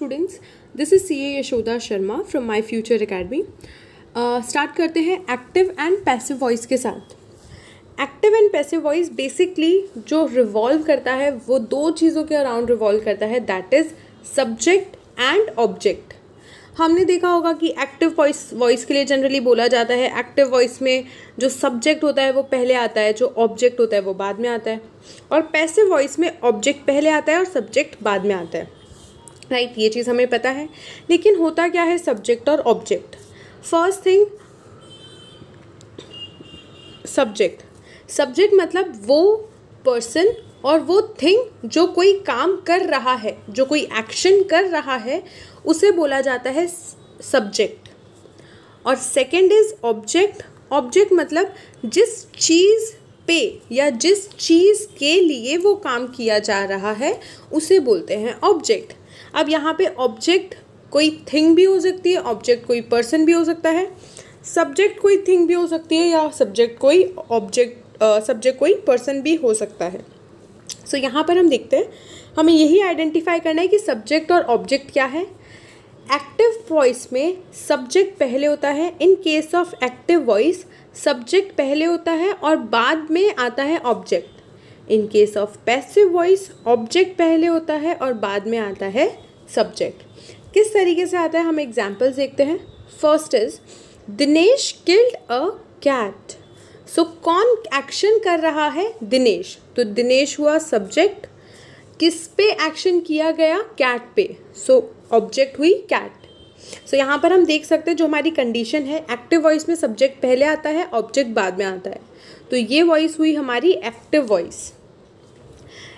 Students this is C A Yashoda Sharma from my future academy start करते हैं active and passive voice के साथ. Active and passive voice basically जो revolve करता है, वो दो चीज़ों के अराउंड रिवॉल्व करता है that is subject and object हमने देखा होगा कि एक्टिव वॉइस वॉइस के लिए जनरली बोला जाता है एक्टिव वॉइस में जो सब्जेक्ट होता है, वो पहले आता है, जो ऑब्जेक्ट होता है, वो बाद में आता है. और पैसिव वॉइस में ऑब्जेक्ट पहले आता है और सब्जेक्ट बाद में आता है. राइट ये चीज़ हमें पता है। लेकिन होता क्या है सब्जेक्ट और object first thing subject subject मतलब वो पर्सन और वो थिंग जो कोई काम कर रहा है, जो कोई एक्शन कर रहा है, उसे बोला जाता है सब्जेक्ट और सेकंड इज़ ऑब्जेक्ट ऑब्जेक्ट मतलब जिस चीज़ पे या जिस चीज़ के लिए वो काम किया जा रहा है, उसे बोलते हैं ऑब्जेक्ट अब यहाँ पे ऑब्जेक्ट कोई थिंग भी हो सकती है ऑब्जेक्ट कोई पर्सन भी हो सकता है। सब्जेक्ट कोई थिंग भी हो सकती है या सब्जेक्ट कोई ऑब्जेक्ट सब्जेक्ट कोई पर्सन भी हो सकता है। सो so, यहाँ पर हम देखते हैं। हमें यही आइडेंटिफाई करना है कि सब्जेक्ट और ऑब्जेक्ट क्या है। एक्टिव वॉइस में सब्जेक्ट पहले होता है। In case of active voice subject पहले होता है और बाद में आता है object in case of passive voice object पहले होता है और बाद में आता है सब्जेक्ट किस तरीके से आता है? हम एग्जाम्पल्स देखते हैं. First is Dinesh killed a cat so कौन एक्शन कर रहा है? दिनेश तो दिनेश हुआ सब्जेक्ट किस पे एक्शन किया गया? कैट पे. सो so, ऑब्जेक्ट हुई कैट सो so, यहाँ पर हम देख सकते हैं जो हमारी कंडीशन है एक्टिव वॉइस में सब्जेक्ट पहले आता है ऑब्जेक्ट बाद में आता है. तो ये वॉइस हुई हमारी एक्टिव वॉइस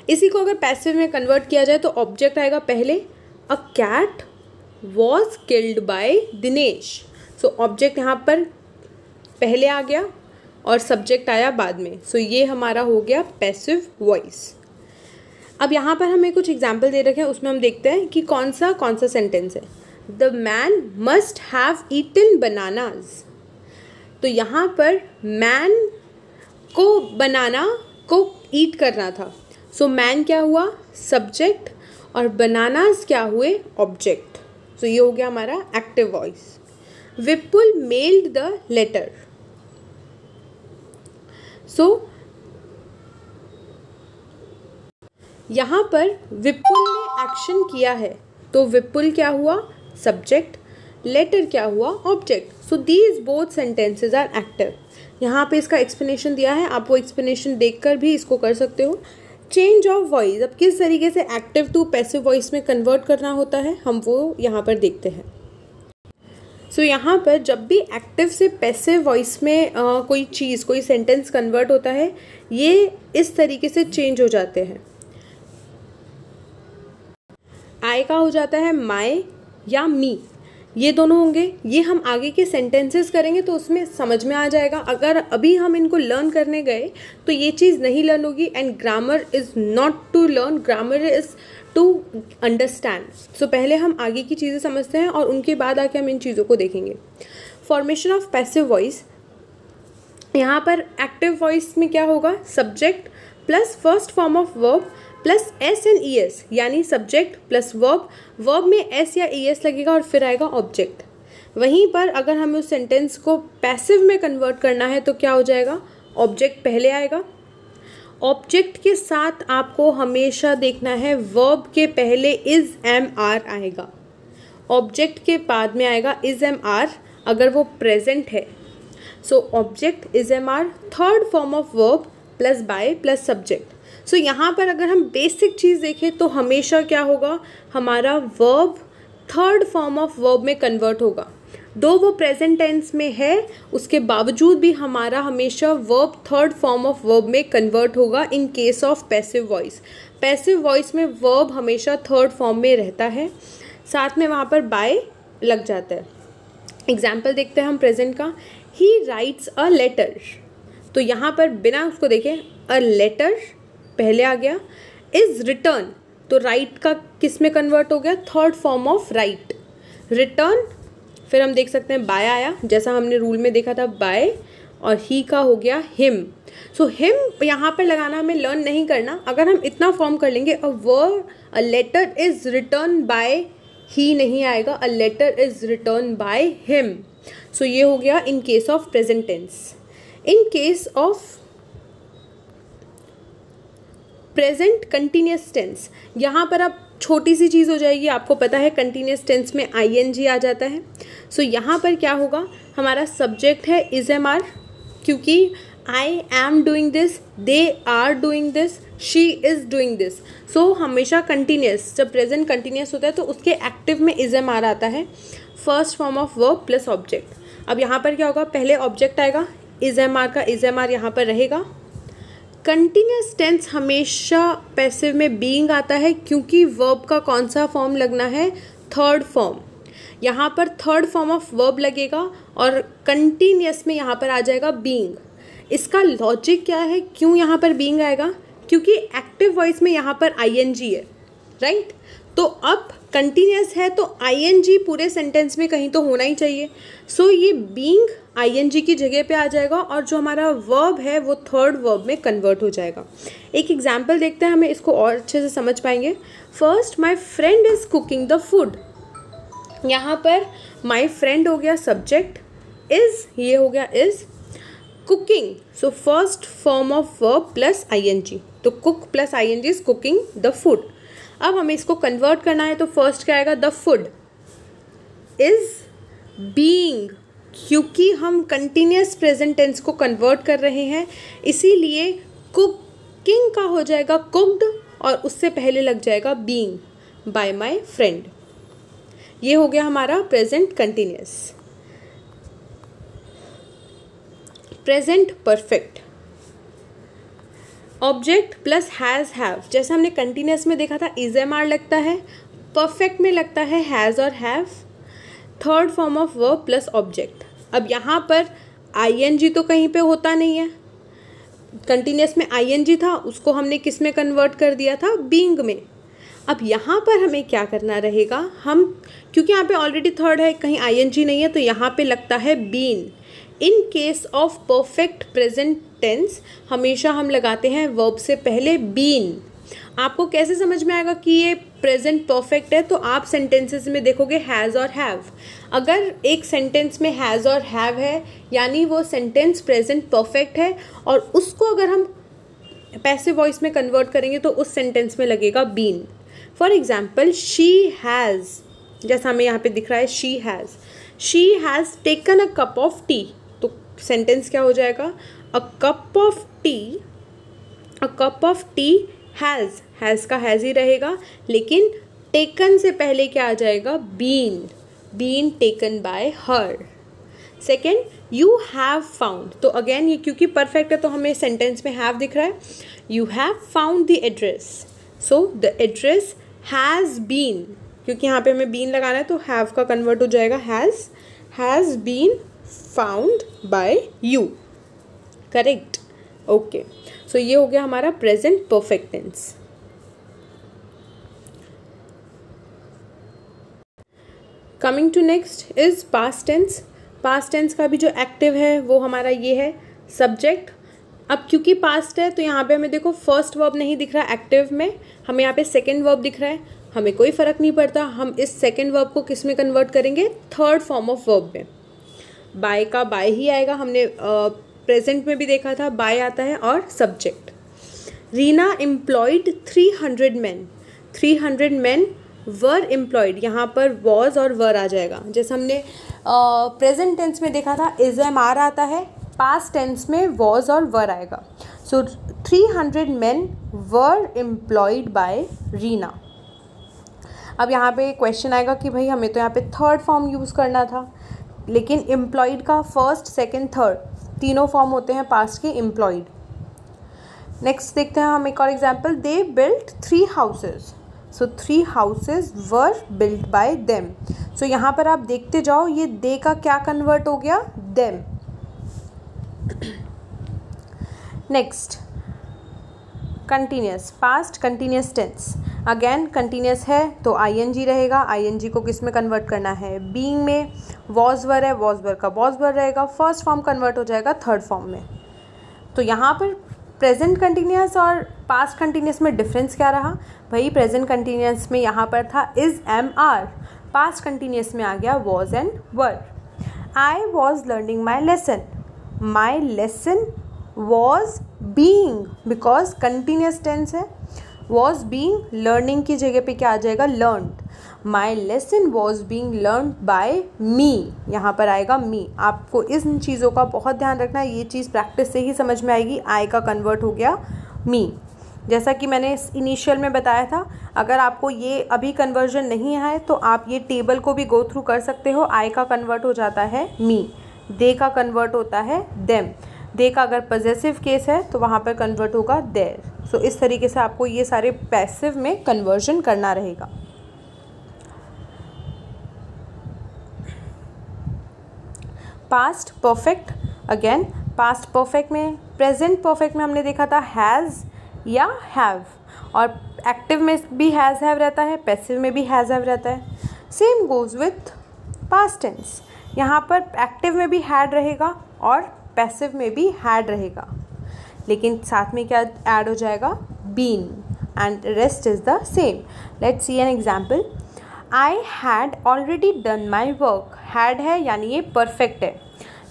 इसी को अगर पैसिव में कन्वर्ट किया जाए तो ऑब्जेक्ट आएगा पहले a cat was killed by Dinesh so object यहाँ पर पहले आ गया और सब्जेक्ट आया बाद में. सो so, ये हमारा हो गया पैसिव वॉइस अब यहाँ पर हमें कुछ एग्ज़ाम्पल दे रखे हैं उसमें हम देखते हैं कि कौन सा कौन सा सेंटेंस है. The man must have eaten bananas तो यहाँ पर मैन को बनाना को ईट करना था. सो so, मैन क्या हुआ? सब्जेक्ट और बनानाज क्या हुए? ऑब्जेक्ट सो so, ये हो गया हमारा active voice Vipul mailed the letter so यहाँ पर विपुल ने एक्शन किया है. तो विपुल क्या हुआ? सब्जेक्ट लेटर क्या हुआ? Object so these both sentences are active यहाँ पे इसका एक्सप्लेनेशन दिया है. आप वो एक्सप्लेनेशन देखकर भी इसको कर सकते हो. चेंज ऑफ़ वॉइस अब किस तरीके से एक्टिव टू पैसिव वॉइस में कन्वर्ट करना होता है हम वो यहाँ पर देखते हैं। सो so, यहाँ पर जब भी एक्टिव से पैसिव वॉइस में आ, कोई चीज़ कोई सेंटेंस कन्वर्ट होता है ये इस तरीके से चेंज हो जाते हैं। आय का हो जाता है माई या मी ये दोनों होंगे, ये हम आगे के सेंटेंसेस करेंगे तो उसमें समझ में आ जाएगा। अगर अभी हम इनको लर्न करने गए तो ये चीज़ नहीं लर्न होगी and grammar is not to learn grammar is to understand so पहले हम आगे की चीज़ें समझते हैं और उनके बाद आके हम इन चीज़ों को देखेंगे। फॉर्मेशन ऑफ़ पैसिव वॉइस यहाँ पर एक्टिव वॉइस में क्या होगा? Subject plus first form of verb plus S and E S, यानी सब्जेक्ट प्लस वर्ब। वर्ब में एस या ई एस लगेगा और फिर आएगा ऑब्जेक्ट। वहीं पर अगर हमें उस सेंटेंस को पैसिव में कन्वर्ट करना है तो क्या हो जाएगा? ऑब्जेक्ट पहले आएगा। ऑब्जेक्ट के साथ आपको हमेशा देखना है वर्ब के पहले इज़, एम, आर आएगा। ऑब्जेक्ट के बाद में आएगा इज़, एम, आर, अगर वो प्रेजेंट है। So object, is, am, are, third form of verb, plus by, plus subject. So so, यहाँ पर अगर हम बेसिक चीज़ देखें तो हमेशा क्या होगा? हमारा verb third form of verb में कन्वर्ट होगा। दो वो प्रेजेंट टेंस में है उसके बावजूद भी हमारा हमेशा verb third form of verb में कन्वर्ट होगा in case of passive voice passive voice में वर्ब हमेशा थर्ड फॉर्म में रहता है। साथ में वहाँ पर बाय लग जाता है। एग्ज़ाम्पल देखते हैं हम प्रेजेंट का। ही राइट्स अ लेटर तो यहाँ पर बिना उसको देखें अ लेटर पहले आ गया इज़ रिटर्न तो राइट का किसमें कन्वर्ट हो गया? Third form of write written फिर हम देख सकते हैं बाय आया, जैसा हमने रूल में देखा था बाय और ही का हो गया हिम सो हिम यहाँ पर लगाना, हमें लर्न नहीं करना, अगर हम इतना फॉर्म कर लेंगे a word a letter is written by he नहीं आएगा a letter is written by him so ये हो गया in case of present tense in case of present continuous tense. यहाँ पर अब छोटी सी चीज़ हो जाएगी आपको पता है कंटिन्यूस टेंस में आई आ जाता है। सो so, यहाँ पर क्या होगा? हमारा सब्जेक्ट है इज़ एम आर क्योंकि I am doing this they are doing this she is doing this so हमेशा कंटिन्यूस जब प्रेजेंट कंटिन्यूस होता है तो उसके एक्टिव में इज़ एम आर आता है। First form of verb plus object अब यहाँ पर क्या होगा? पहले ऑब्जेक्ट आएगा इज़ एम आर का इज़ एम आर यहाँ पर रहेगा। कंटिन्यूस टेंस हमेशा पैसिव में बीइंग आता है क्योंकि वर्ब का कौन सा फॉर्म लगना है? थर्ड फॉर्म यहाँ पर थर्ड फॉर्म ऑफ़ वर्ब लगेगा और कंटिन्यूस में यहाँ पर आ जाएगा बीइंग इसका लॉजिक क्या है? क्यों यहाँ पर बीइंग आएगा? क्योंकि एक्टिव वॉइस में यहाँ पर आईएनजी है राइट right? तो अब कंटिन्यूस है तो आईएनजी पूरे सेंटेंस में कहीं तो होना ही चाहिए। सो so, ये बींग आई की जगह पे आ जाएगा और जो हमारा वर्ब है वो थर्ड वर्ब में कन्वर्ट हो जाएगा। एक एग्ज़ाम्पल देखते हैं हमें इसको और अच्छे से समझ पाएँगे। First my friend is cooking the food यहाँ पर माई फ्रेंड हो गया सब्जेक्ट इज़ ये हो गया is cooking so first form of verb plus I N G तो cook plus I N G is cooking the food अब हमें इसको कन्वर्ट करना है तो फ़र्स्ट क्या आएगा? द फ़ूड इज़ बींग क्योंकि हम कंटिन्यूस प्रेजेंट टेंस को कन्वर्ट कर रहे हैं, इसीलिए कुकिंग का हो जाएगा कुकड और उससे पहले लग जाएगा बींग बाय माई फ्रेंड ये हो गया हमारा present continuous present perfect object plus has have जैसे हमने कंटिन्यूस में देखा था इज़ एम आर लगता है परफेक्ट में लगता है हैज़ और have third form of verb plus object अब यहाँ पर आई एन जी तो कहीं पे होता नहीं है. कंटिन्यूस में आई एन जी था, उसको हमने किसमें कन्वर्ट कर दिया था? बींग में. अब यहाँ पर हमें क्या करना रहेगा? हम, क्योंकि यहाँ पे ऑलरेडी थर्ड है, कहीं आई एन जी नहीं है तो यहाँ पे लगता है been in case of perfect present tense हमेशा हम लगाते हैं वर्ब से पहले बीन आपको कैसे समझ में आएगा कि ये प्रेजेंट परफेक्ट है तो आप सेंटेंसेस में देखोगे हैज़ और हैव अगर एक सेंटेंस में हैज़ और हैव है, यानी वो सेंटेंस प्रेजेंट परफेक्ट है, और उसको अगर हम पैसे वॉइस में कन्वर्ट करेंगे तो उस सेंटेंस में लगेगा been for example she has जैसा हमें यहाँ पे दिख रहा है she has she has taken a cup of tea तो सेंटेंस क्या हो जाएगा? A cup of tea a cup of tea has has का हैज़ ही रहेगा, लेकिन टेकन से पहले क्या आ जाएगा? Been been taken by her second you have found तो अगेन ये क्योंकि परफेक्ट है तो हमें सेंटेंस में हैव दिख रहा है। You have found the address so the address has been क्योंकि यहाँ पे हमें बीन लगाना है तो हैव का कन्वर्ट हो जाएगा। Has has been found by you correct okay so ये हो गया हमारा present perfect tense coming to next is past tense past tense का भी जो एक्टिव है, वो हमारा ये है सब्जेक्ट अब क्योंकि पास्ट है तो यहाँ पे हमें देखो फ़र्स्ट वर्ब नहीं दिख रहा एक्टिव में. हमें यहाँ पे सेकेंड वर्ब दिख रहा है. हमें कोई फ़र्क नहीं पड़ता, हम इस सेकेंड वर्ब को किसमें कन्वर्ट करेंगे? थर्ड फॉर्म ऑफ़ वर्ब में. बाय का बाय ही आएगा, हमने प्रेजेंट में भी देखा था बाय आता है और subject Reena employed three hundred man three hundred man were employed यहाँ पर वॉज़ और वर आ जाएगा। जैसे हमने प्रेजेंट टेंस में देखा था इज़ एम आर आता है पास्ट टेंस में वॉज़ और वर आएगा। So three hundred man were employed by Reena अब यहाँ पे क्वेश्चन आएगा कि भाई हमें तो यहाँ पे थर्ड फॉर्म यूज़ करना था, लेकिन एम्प्लॉयड का फ़र्स्ट सेकेंड थर्ड तीनों फॉर्म होते हैं पास्ट के एम्प्लॉयड नेक्स्ट देखते हैं हम एक और example they built three houses so three houses were built by them so यहाँ पर आप देखते जाओ, ये दे का क्या कन्वर्ट हो गया? Them next continuous past continuous tense again continuous है तो आई एन जी रहेगा। आई एन जी को किसमें कन्वर्ट करना है? बींग में वॉज़ वर है वॉज़ वर का वॉज़ वर रहेगा। फ़र्स्ट फॉर्म कन्वर्ट हो जाएगा थर्ड फॉर्म में। तो यहाँ पर प्रेजेंट कंटिन्यूस और पास्ट कंटिन्यूस में डिफरेंस क्या रहा? भाई प्रेजेंट कंटिन्यूस में यहाँ पर था is am are past continuous में आ गया was and were I was learning my lesson my lesson was being because continuous tense है। वॉज़ बींग लर्निंग की जगह पे क्या आ जाएगा? Learn my lesson was being learn by me यहाँ पर आएगा मी आपको इन चीज़ों का बहुत ध्यान रखना है। ये चीज़ प्रैक्टिस से ही समझ में आएगी। आई का कन्वर्ट हो गया मी जैसा कि मैंने इनिशियल में बताया था, अगर आपको ये अभी कन्वर्जन नहीं है तो आप ये टेबल को भी गो थ्रू कर सकते हो। आई का कन्वर्ट हो जाता है मी दे का कन्वर्ट होता है देम दे का अगर पॉजेसिव केस है तो वहाँ पर कन्वर्ट होगा देर सो इस तरीके से आपको ये सारे पैसिव में कन्वर्जन करना रहेगा. Past perfect again past perfect में प्रेजेंट परफेक्ट में हमने देखा था हैज़ या हैव और एक्टिव में भी हैज़ हैव रहता है पैसिव में भी हैज़ हैव रहता है. Same goes with past tense यहाँ पर एक्टिव में भी हैड रहेगा और पैसिव में भी हैड रहेगा। लेकिन साथ में क्या ऐड हो जाएगा? Been and rest is the same let's see an example I had already done my work had है, यानी ये परफेक्ट है।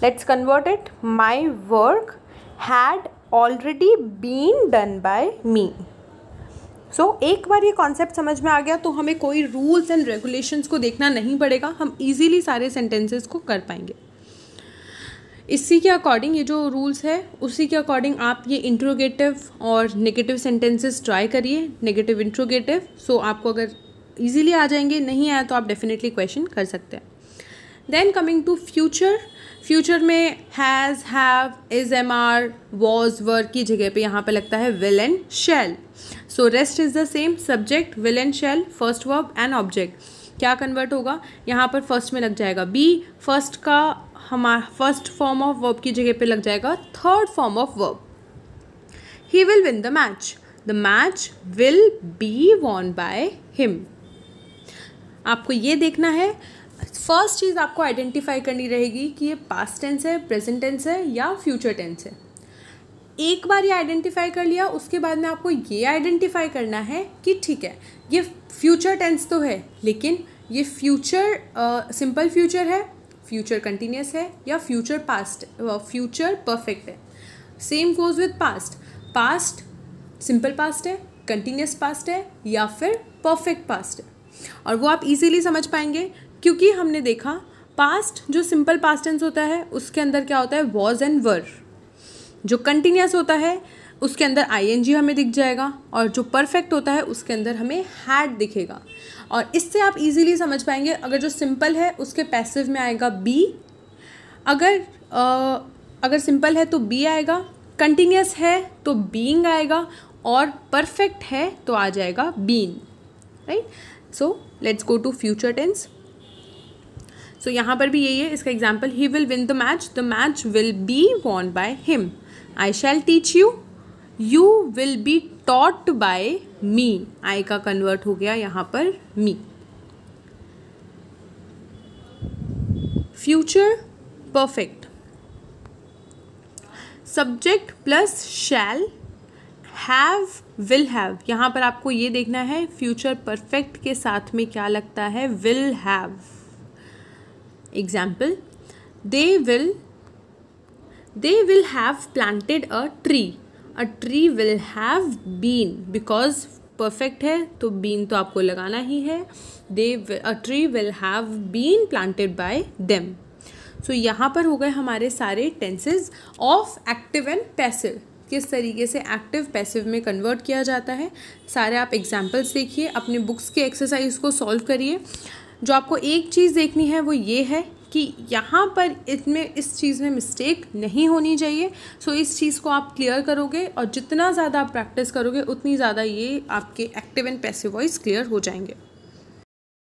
Let's convert it my work had already been done by me so एक बार ये concept समझ में आ गया तो हमें कोई रूल्स एंड रेगुलेशंस को देखना नहीं पड़ेगा। हम इजीली सारे सेंटेंसेस को कर पाएँगे। इसी के अकॉर्डिंग ये जो रूल्स है, उसी के अकॉर्डिंग आप ये इंट्रोगेटिव और नेगेटिव सेंटेंसेस ट्राई करिए नेगेटिव इंट्रोगेटिव सो आपको अगर इजीली आ जाएँगे, नहीं आया तो आप डेफिनेटली क्वेश्चन कर सकते हैं। Then coming to future future में has have is am are was work की जगह पे यहाँ पे लगता है will and shall so rest is the same subject will and shall first verb and object क्या कन्वर्ट होगा? यहाँ पर फ़र्स्ट में लग जाएगा। बी फ़र्स्ट का हमारा फ़र्स्ट फॉर्म ऑफ़ वर्ब की जगह पे लग जाएगा third form of verb he will win the match the match will be won by him आपको ये देखना है। फ़र्स्ट चीज़ आपको आइडेंटिफाई करनी रहेगी कि ये पास्ट टेंस है प्रेजेंट टेंस है या फ्यूचर टेंस है। एक बार ये आइडेंटिफाई कर लिया, उसके बाद में आपको ये आइडेंटिफाई करना है कि ठीक है, ये फ्यूचर टेंस तो है, लेकिन ये फ्यूचर सिंपल फ्यूचर है फ्यूचर कंटिन्यूस है या फ्यूचर पास्ट फ्यूचर परफेक्ट है. Same goes with past past simple past है कंटिन्यूस पास्ट है, या फिर परफेक्ट पास्ट है. और वो आप इजीली समझ पाएँगे, क्योंकि हमने देखा पास्ट जो सिंपल पास्ट टेंस होता है, उसके अंदर क्या होता है वॉज़ एंड वर जो कंटिन्यूस होता है, उसके अंदर आईएनजी हमें दिख जाएगा, और जो परफेक्ट होता है, उसके अंदर हमें हैड दिखेगा. और इससे आप इजीली समझ पाएँगे अगर जो सिंपल है उसके पैसिव में आएगा बी अगर आ, अगर सिंपल है तो बी आएगा कंटिन्यूस है तो बीइंग आएगा और परफेक्ट है तो आ जाएगा been right so let's go to future tense so यहाँ पर भी यही है इसका example he will win the match the match will be won by him I shall teach you you will be taught by me I का convert हो गया यहाँ पर me future perfect subject plus shall have will have यहाँ पर आपको ये देखना है फ्यूचर परफेक्ट के साथ में क्या लगता है? Will have example they will they will have planted a tree. A tree will have been. Because perfect है तो बीन तो आपको लगाना ही है. They a tree will have been planted by them so यहाँ पर हो गए हमारे सारे tenses of active and passive किस तरीके से एक्टिव पैसिव में कन्वर्ट किया जाता है? सारे आप एग्जाम्पल्स देखिए, अपने बुक्स के एक्सरसाइज को सॉल्व करिए. जो आपको एक चीज़ देखनी है, वो ये है कि यहाँ पर इसमें, इस चीज़ में मिस्टेक नहीं होनी चाहिए। सो इस चीज़ को आप क्लियर करोगे और जितना ज़्यादा आप प्रैक्टिस करोगे, उतनी ज़्यादा ये आपके active and passive voice clear हो जाएँगे।